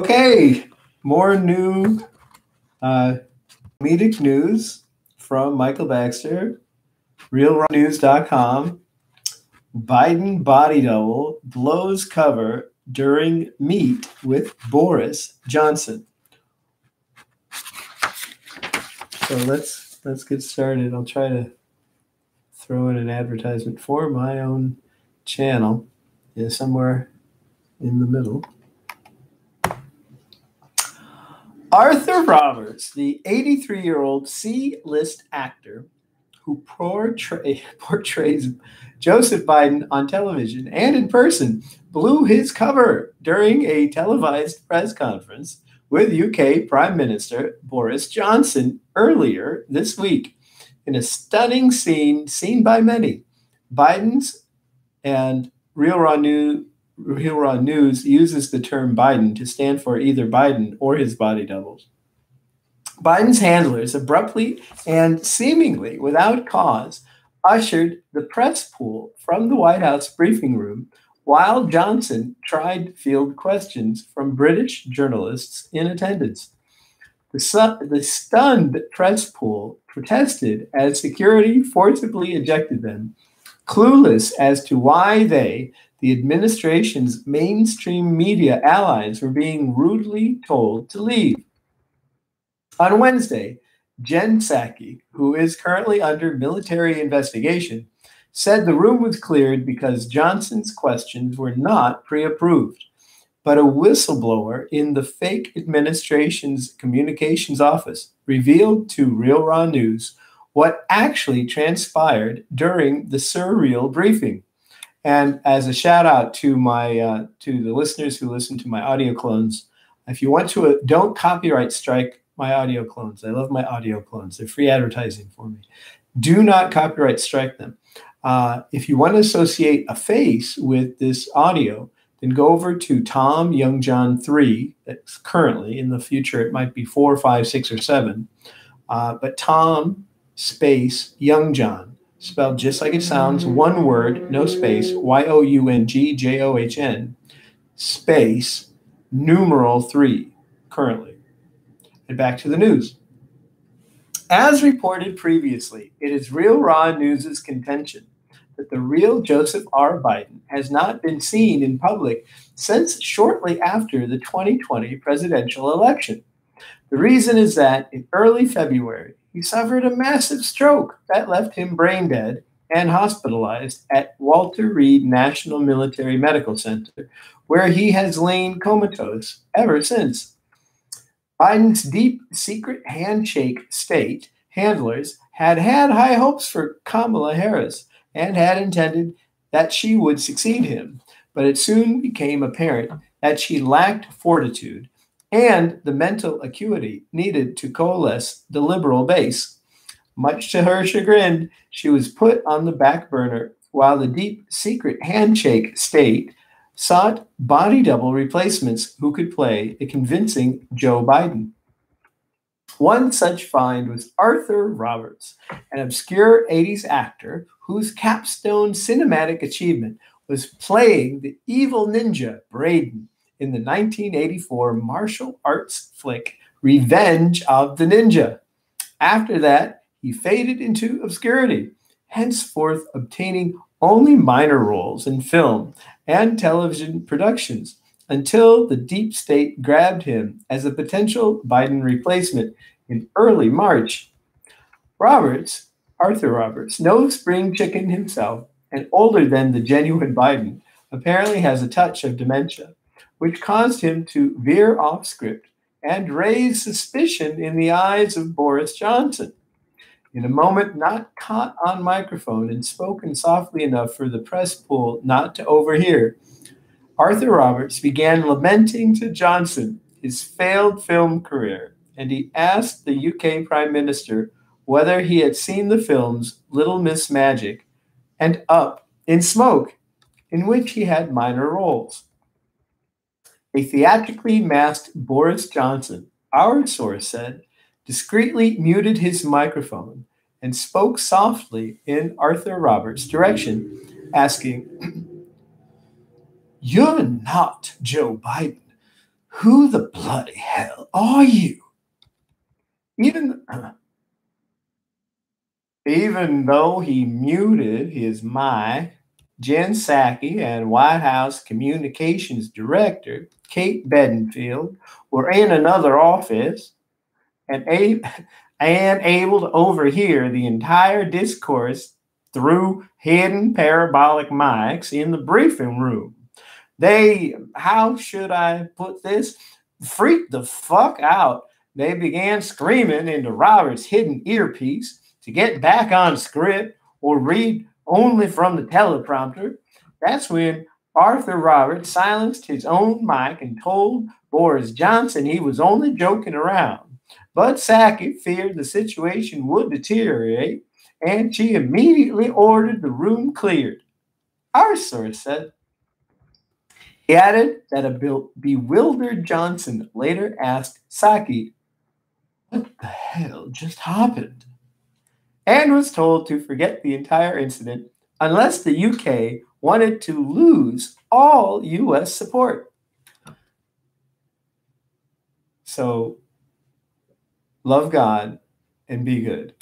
Okay, more new uh, comedic news from Michael Baxter, realrawnews.com. Biden body double blows cover during meet with Boris Johnson. So let's let's get started. I'll try to throw in an advertisement for my own channel is somewhere in the middle. Arthur Roberts, the 83 year old C list actor who portray, portrays Joseph Biden on television and in person, blew his cover during a televised press conference with UK Prime Minister Boris Johnson earlier this week. In a stunning scene seen by many, Biden's and Real Raw News Real Raw News uses the term Biden to stand for either Biden or his body doubles. Biden's handlers abruptly and seemingly without cause ushered the press pool from the White House briefing room while Johnson tried to field questions from British journalists in attendance. The, su- the stunned press pool protested as security forcibly ejected them, clueless as to why they, the administration's mainstream media allies were being rudely told to leave. On Wednesday, Jen Psaki, who is currently under military investigation, said the room was cleared because Johnson's questions were not pre approved. But a whistleblower in the fake administration's communications office revealed to Real Raw News what actually transpired during the surreal briefing. And as a shout out to my uh, to the listeners who listen to my audio clones, if you want to, uh, don't copyright strike my audio clones. I love my audio clones; they're free advertising for me. Do not copyright strike them. Uh, if you want to associate a face with this audio, then go over to Tom Youngjohn three. That's currently in the future. It might be four, five, six, or seven. Uh, but Tom space Youngjohn spelled just like it sounds, mm-hmm. one word, no space, Y O U N G J O H N, space, numeral three, currently. And back to the news. As reported previously, it is Real Raw News' contention that the real Joseph R. Biden has not been seen in public since shortly after the 2020 presidential election. The reason is that in early February, he suffered a massive stroke that left him brain dead and hospitalized at Walter Reed National Military Medical Center, where he has lain comatose ever since. Biden's deep secret handshake state handlers had had high hopes for Kamala Harris and had intended that she would succeed him, but it soon became apparent that she lacked fortitude and the mental acuity needed to coalesce the liberal base. Much to her chagrin, she was put on the back burner while the deep secret handshake state sought body double replacements who could play a convincing Joe Biden. One such find was Arthur Roberts, an obscure 80s actor whose capstone cinematic achievement was playing the evil ninja Braden in the 1984 martial arts flick Revenge of the Ninja. After that, he faded into obscurity, henceforth obtaining only minor roles in film and television productions until the deep state grabbed him as a potential Biden replacement in early March. Roberts, Arthur Roberts, no spring chicken himself and older than the genuine Biden, apparently has a touch of dementia which caused him to veer off script and raise suspicion in the eyes of Boris Johnson. In a moment not caught on microphone and spoken softly enough for the press pool not to overhear, Arthur Roberts began lamenting to Johnson his failed film career, and he asked the UK Prime Minister whether he had seen the films Little Miss Magic and Up in Smoke, in which he had minor roles. A theatrically masked Boris Johnson, our source said, discreetly muted his microphone and spoke softly in Arthur Roberts' direction, asking, You're not Joe Biden. Who the bloody hell are you? Even, even though he muted his mic, Jen Psaki and White House Communications Director Kate Bedingfield were in another office and, a- and able to overhear the entire discourse through hidden parabolic mics in the briefing room. They, how should I put this? Freaked the fuck out. They began screaming into Robert's hidden earpiece to get back on script or read only from the teleprompter. That's when Arthur Roberts silenced his own mic and told Boris Johnson he was only joking around. But Psaki feared the situation would deteriorate, and she immediately ordered the room cleared. Our source said. He added that a bewildered Johnson later asked Psaki, What the hell just happened? And was told to forget the entire incident unless the UK wanted to lose all US support. So, love God and be good.